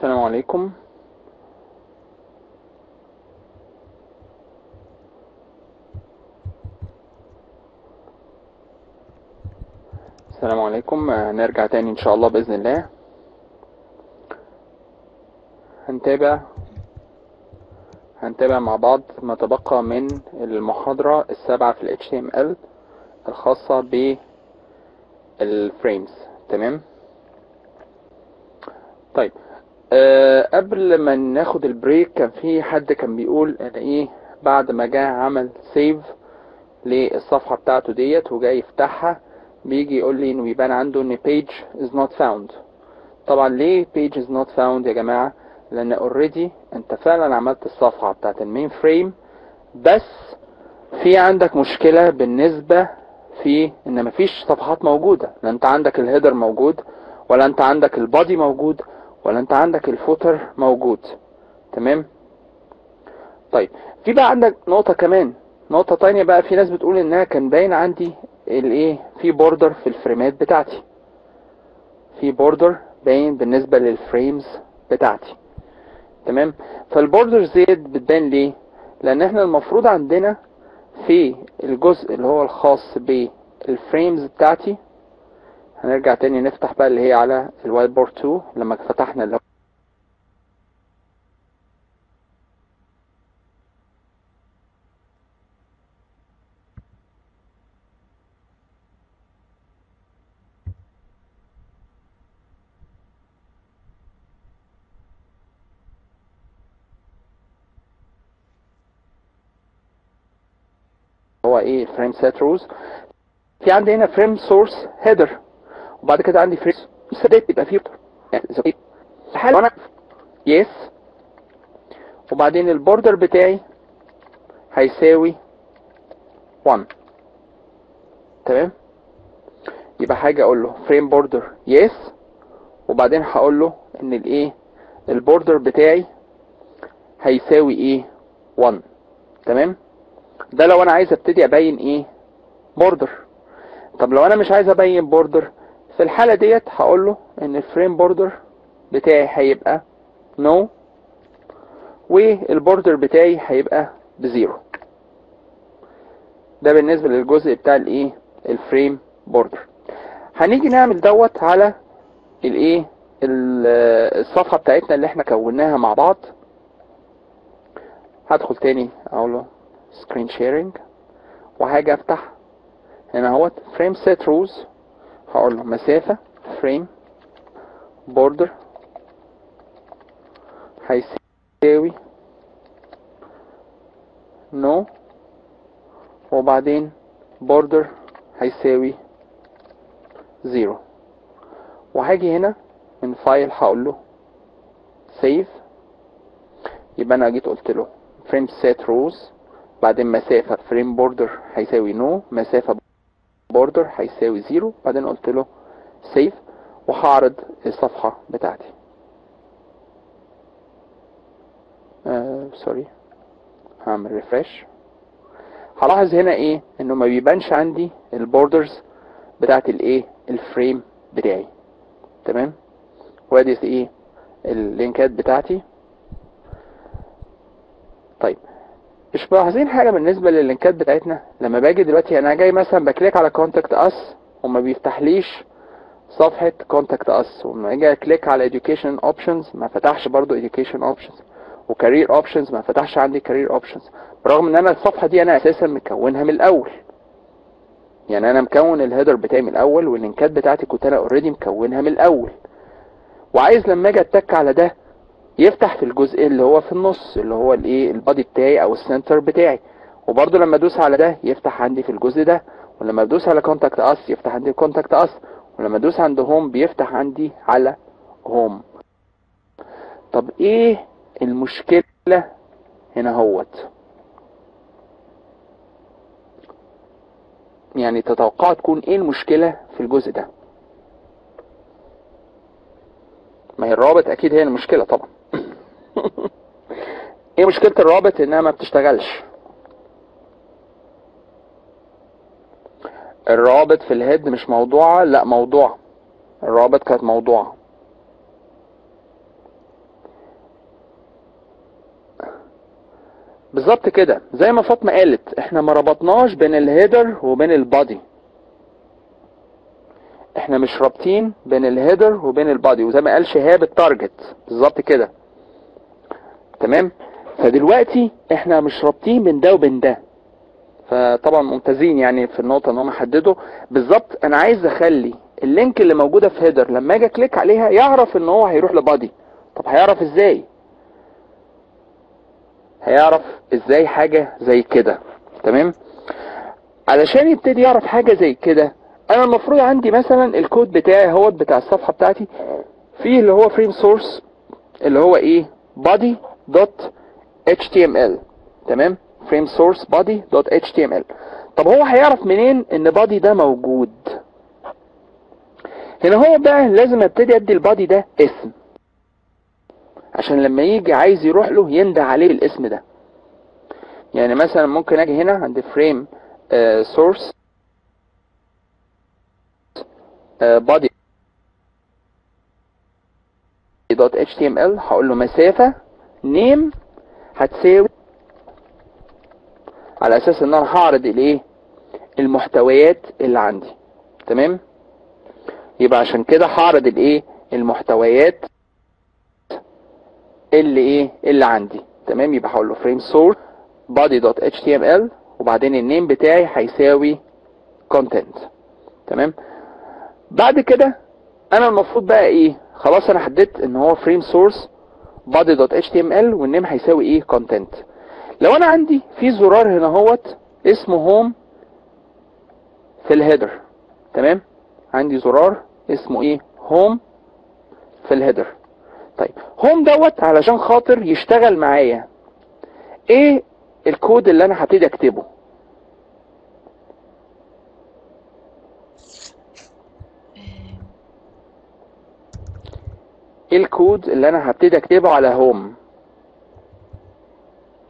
السلام عليكم. السلام عليكم. آه، نرجع تاني إن شاء الله بإذن الله. هنتابع هنتابع مع بعض ما تبقى من المحاضرة السابعة في ال HTML الخاصة بال frames تمام؟ طيب أه قبل ما ناخد ال break كان في حد كان بيقول أنا إيه بعد ما جه عمل save للصفحة بتاعته ديت وجاي يفتحها بيجي يقول لي إنه بيبان عنده إن page is not found. طبعا ليه page is not found يا جماعة؟ لأن already أنت فعلا عملت الصفحة بتاعت ال main frame بس في عندك مشكلة بالنسبة في إن مفيش صفحات موجودة لا أنت عندك ال header موجود ولا أنت عندك ال body موجود ولا انت عندك ال footer موجود. تمام؟ طيب في بقى عندك نقطة كمان. نقطة تانية بقى في ناس بتقول انها كان باين عندي الإيه؟ في border في ال frameات بتاعتي. في border باين بالنسبة لل frames بتاعتي. تمام؟ فال border ديت بتبان ليه؟ لأن إحنا المفروض عندنا في الجزء اللي هو الخاص بال frames بتاعتي هنرجع تاني نفتح بقى اللي هي على ال whiteboard 2 لما فتحنا اللي هو إيه frameset rows في عندي هنا frame source header وبعد كده عندي frameset يبقى فيه يعني إذا في الحالة أنا yes وبعدين ال border بتاعي هيساوي 1 تمام؟ يبقى حاجة أقول له frame border yes وبعدين هقول له إن الايه ال border بتاعي هيساوي إيه؟ 1 تمام؟ ده لو أنا عايز أبتدي أبين إيه؟ border طب لو أنا مش عايز أبين border في الحالة ديت هقول له إن ال frame border بتاعي هيبقى no no وال border بتاعي هيبقى ب zero. ده بالنسبة للجزء بتاع الإيه؟ ال frame border هنيجي نعمل دوت على الإيه؟ الصفحة بتاعتنا اللي إحنا كوناها مع بعض. هدخل تاني أقول له screen sharing وهاجي أفتح هنا أهوت. frameset rows هقول له مسافة frame border هيساوي no وبعدين border هيساوي zero وهاجي هنا من file هقول له save يبقى أنا جيت قلت له frameset rows بعدين مسافة frame border هيساوي no مسافة border هيساوي zero بعدين قلت له save وهعرض الصفحة بتاعتي. آه sorry هعمل refresh هلاحظ هنا إيه؟ إنه ما بيبانش عندي ال borders بتاعت الايه ال frame بتاعي. تمام؟ وادي إيه؟ ال linkات بتاعتي. طيب. مش ملاحظين حاجة بالنسبة لل linkات بتاعتنا؟ لما باجي دلوقتي أنا جاي مثلا ب click على contact us وما بيفتحليش صفحة contact us وما أجي أ click على education options ما فتحش برضو education options و career options ما فتحش عندي career options برغم إن أنا الصفحة دي أنا أساسا مكونها من الأول. يعني أنا مكون ال header بتاعي من الأول وال linkات بتاعتي كنت أنا already مكونها من الأول. وعايز لما أجي أتك على ده يفتح في الجزء اللي هو في النص اللي هو الايه ال body بتاعي أو ال center بتاعي. وبرده لما ادوس على ده يفتح عندي في الجزء ده ولما ادوس على contact us يفتح عندي contact us ولما ادوس عند home بيفتح عندي على هوم طب إيه المشكلة هنا هوت يعني تتوقع تكون إيه المشكلة في الجزء ده؟ ما هي الرابط أكيد هي المشكلة طبعا. إيه مشكلة الرابط انها ما بتشتغلش؟ الروابط في ال head مش موضوعة لا موضوعة. الروابط كانت موضوعة. بالظبط كده. زي ما فاطمة قالت إحنا ما ربطناش بين ال header وبين ال body. إحنا مش رابطين بين ال header وبين ال body. وزي ما قال شهاب ال target. بالظبط كده. تمام؟ فدلوقتي إحنا مش رابطين بين ده وبين ده. فطبعا ممتازين يعني في النقطة ان هم حددوا. بالظبط أنا عايز أخلي ال link اللي موجودة في header لما أجي أ click عليها يعرف إن هو هيروح ل body. طب هيعرف إزاي؟ هيعرف إزاي حاجة زي كده. تمام؟ علشان يبتدي يعرف حاجة زي كده أنا المفروض عندي مثلا الكود بتاعي هو بتاع الصفحة بتاعتي فيه اللي هو frame source اللي هو إيه؟ body دوت html تمام frame source body دوت html طب هو هيعرف منين إن body ده موجود؟ هنا هو بقى لازم أبتدي أدي البادي ده اسم. عشان لما يجي عايز يروح له ينده عليه الاسم ده. يعني مثلا ممكن أجي هنا عند source uh, body دوت html هقول له مسافة name هتساوي على أساس إن أنا هعرض الايه المحتويات اللي عندي. تمام؟ يبقى عشان كده هعرض الإيه؟ المحتويات اللي إيه؟ اللي عندي. تمام؟ يبقى هقول له frame source body.html وبعدين النيم بتاعي هيساوي content. تمام؟ بعد كده أنا المفروض بقى إيه؟ خلاص أنا حددت إن هو frame source body.html والنيم هيساوي إيه؟ content. لو أنا عندي في زرار هنا هوت اسمه هوم في الهيدر. تمام؟ عندي زرار اسمه إيه؟ هوم في الهيدر. طيب هوم دوت علشان خاطر يشتغل معايا. إيه الكود اللي أنا هبتدي أكتبه؟ الكود اللي أنا هبتدي أكتبه على home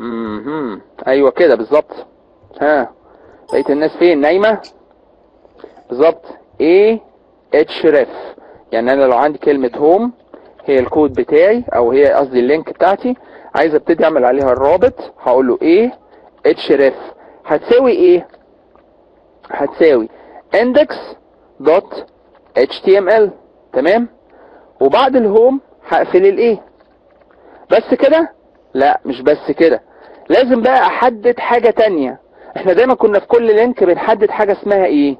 امم أيوه كده بالظبط. ها. بقيت الناس فين؟ نايمة؟ بالظبط. a href يعني أنا لو عندي كلمة home هي الكود بتاعي أو هي قصدي ال link بتاعتي عايز أبتدي أعمل عليها الرابط هقول له a href هتساوي إيه؟ هتساوي index دوت تمام؟ وبعد ال home هقفل الايه. بس كده؟ لا مش بس كده. لازم بقى احدد حاجة تانية. إحنا دايما كنا في كل link بنحدد حاجة اسمها إيه.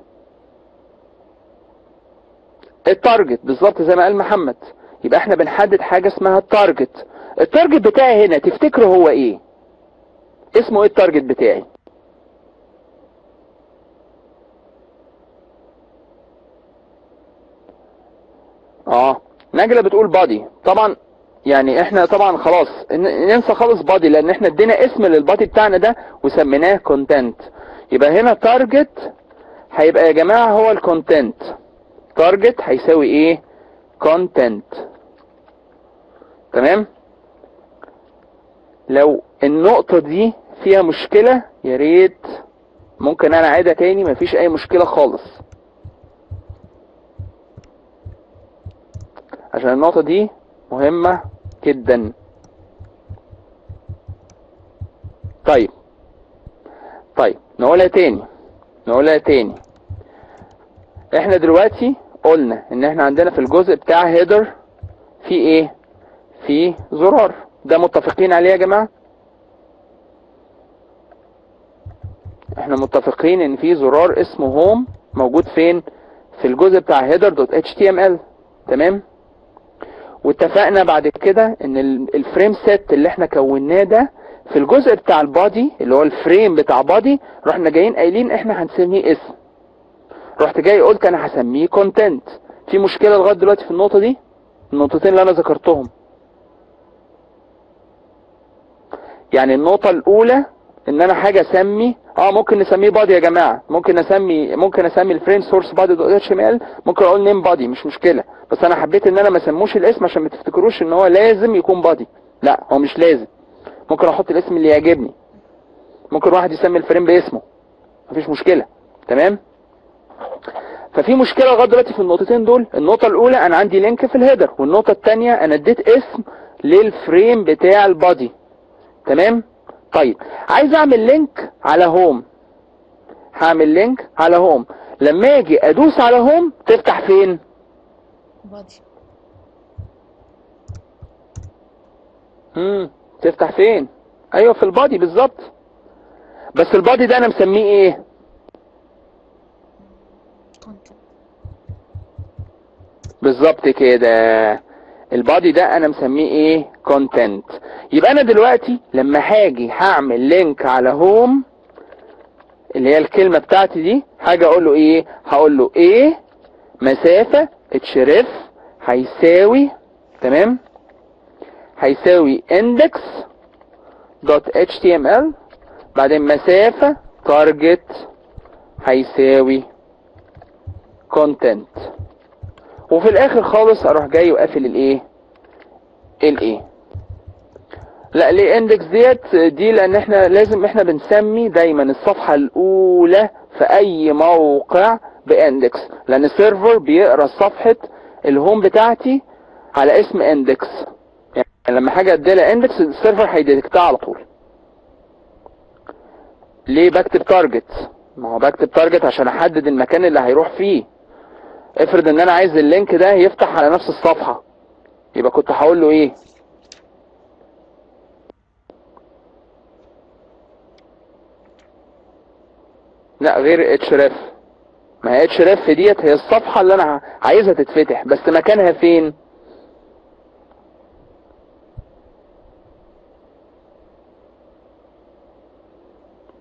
ال target بالظبط زي ما قال محمد. يبقى إحنا بنحدد حاجة اسمها ال target ال target بتاعي هنا تفتكروا هو إيه؟ اسمه إيه ال target بتاعي؟ آه. نجلة بتقول body طبعا يعني إحنا طبعا خلاص ننسى خالص body لأن إحنا ادينا اسم لل body بتاعنا ده وسميناه content يبقى هنا target هيبقى يا جماعة هو ال content target هيساوي إيه؟ content تمام؟ لو النقطة دي فيها مشكلة يا ريت ممكن أنا أعيدها تاني مفيش أي مشكلة خالص. عشان النقطة دي مهمة جدا. طيب. طيب نقولها تاني نقولها تاني. إحنا دلوقتي قلنا إن إحنا عندنا في الجزء بتاع هيدر في إيه؟ في زرار. ده متفقين عليه يا جماعة؟ إحنا متفقين إن في زرار اسمه هوم موجود فين؟ في الجزء بتاع header.html تمام؟ واتفقنا بعد كده إن ال- ال frame set اللي إحنا كوناه ده في الجزء بتاع ال body اللي هو ال frame بتاع body رحنا جايين قايلين إحنا هنسميه اسم. رحت جاي قلت أنا هسميه content في مشكلة لغاية دلوقتي في النقطة دي؟ النقطتين اللي أنا ذكرتهم. يعني النقطة الأولى إن أنا حاجة أسمي آه ممكن نسميه body يا جماعة. ممكن اسمي ممكن اسمي ال frame source body dot HTML. ممكن أقول name body مش مشكلة. بس أنا حبيت إن أنا ما أسموش الاسم عشان ما تفتكروش إن هو لازم يكون body لا هو مش لازم. ممكن أحط الاسم اللي يعجبني. ممكن واحد يسمي ال frame باسمه. مفيش مشكلة. تمام؟ ففي مشكلة لغاية دلوقتي في النقطتين دول. النقطة الأولى أنا عندي link في ال header والنقطة التانية أنا اديت اسم لل frame بتاع ال body تمام؟ طيب عايز أعمل link على home هعمل link على home لما أجي أدوس على home تفتح فين؟ body امم تفتح فين؟ أيوه في ال body بالظبط. بس ال body ده أنا مسميه إيه؟ بالظبط كده. ال body ده أنا مسميه إيه؟ content يبقى أنا دلوقتي لما هاجي هعمل link على home اللي هي الكلمة بتاعتي دي هاجي أقول له إيه؟ هقول له a مسافة href هيساوي تمام؟ هيساوي index dot html بعدين مسافة target هيساوي content. وفي الآخر خالص أروح جاي وقافل ال a ال a لا ليه index ديت دي لأن إحنا لازم إحنا بنسمي دايما الصفحة الأولى في أي موقع ب index. لأن ال server بيقرأ صفحة ال home بتاعتي على اسم index. يعني لما هاجي اديلها index ال server هي detect ها على طول. ليه بكتب target ما هو بكتب target عشان أحدد المكان اللي هيروح فيه. افرض إن أنا عايز ال link ده يفتح على نفس الصفحة. يبقى كنت هقول له إيه؟ لا غير href ما هي href ديت هي الصفحة اللي أنا عايزها تتفتح بس مكانها فين؟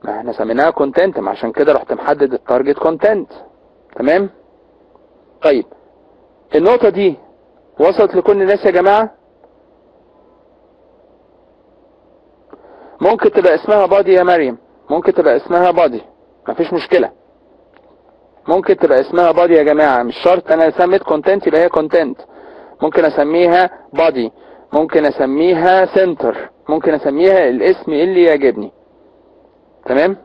ما إحنا سميناها content ما عشان كده رحت محدد ال target content تمام؟ طيب النقطة دي وصلت لكل الناس يا جماعة؟ ممكن تبقى اسمها body يا مريم. ممكن تبقى اسمها body مفيش مشكلة. ممكن تبقى اسمها body يا جماعة مش شرط. أنا سميت content يبقى هي content ممكن أسميها body ممكن أسميها center ممكن أسميها الاسم اللي يعجبني. تمام؟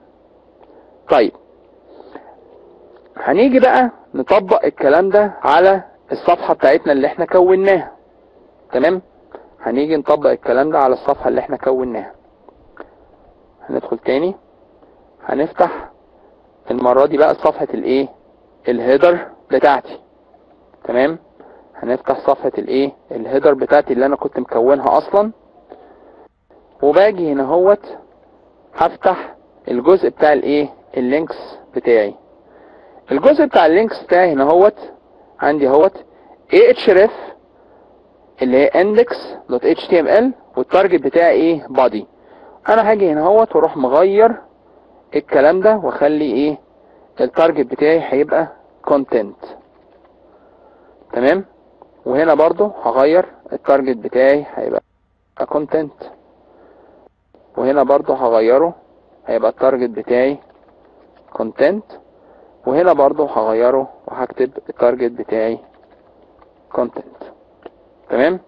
طيب. هنيجي بقى نطبق الكلام ده على الصفحة بتاعتنا اللي إحنا كوناها. تمام؟ هنيجي نطبق الكلام ده على الصفحة اللي إحنا كوناها. هندخل تاني. هنفتح المرة دي بقى صفحة الايه؟ الهيدر بتاعتي. تمام؟ هنفتح صفحة الايه؟ الهيدر بتاعتي اللي أنا كنت مكونها أصلا. وباجي هنا هوت هفتح الجزء بتاع الايه؟ ال links بتاعي. الجزء بتاع ال links بتاعي هنا هوت عندي هوت ahref اللي هي index.html وال target بتاعي إيه؟ body. أنا هاجي هنا هوت وأروح مغير الكلام ده واخلي إيه ال target بتاعي هيبقى content. تمام؟ وهنا برضو هغير ال target بتاعي هيبقى content. وهنا برضو هغيره هيبقى ال target بتاعي content. وهنا برضو هغيره وهكتب ال target بتاعي content. تمام؟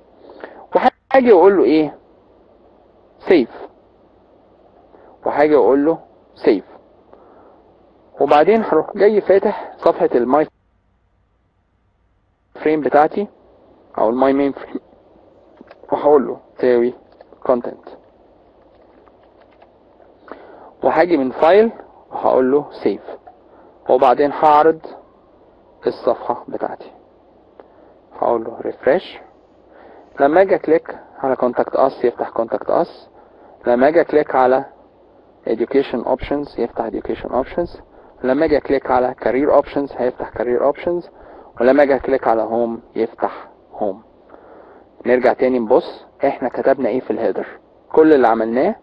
وهاجي أقول له إيه save. وهاجي أقول له save وبعدين هروح جاي فاتح صفحة ال my frame بتاعتي أو ال my main frame وهقول له تساوي content. وهاجي من file وهقول له save. وبعدين هعرض الصفحة بتاعتي. هقول له refresh لما أجي أ click على contact us يفتح contact us. لما أجي أ click على education options يفتح education options. لما أجي أ click على career options هيفتح career options. ولما أجي أ click على home يفتح home. نرجع تاني نبص إحنا كتبنا إيه في ال header كل اللي عملناه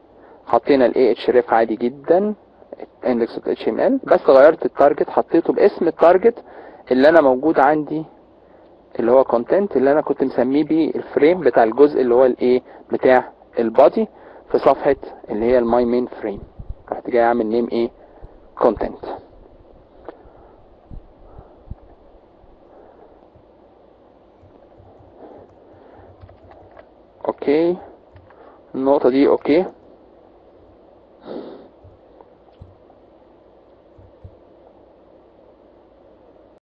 حطينا ال ahref عادي جدا index.html بس غيرت ال target حطيته باسم ال target اللي أنا موجود عندي اللي هو content اللي أنا كنت مسميه بيه ال frame بتاع الجزء اللي هو الايه بتاع ال body في صفحة اللي هي ال my main frame رحت جاي اعمل name إيه؟ content. okay. النقطة دي okay.